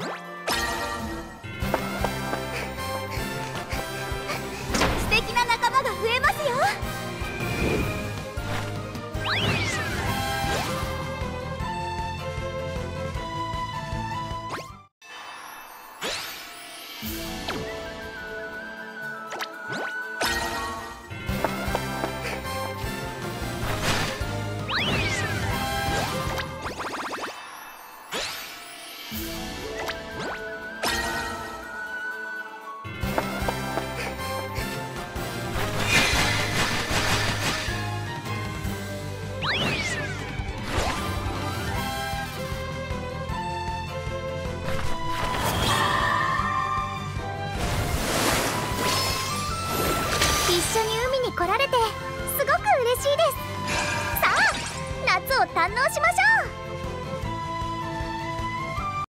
素敵な仲間が増えますよ。堪能しましょう。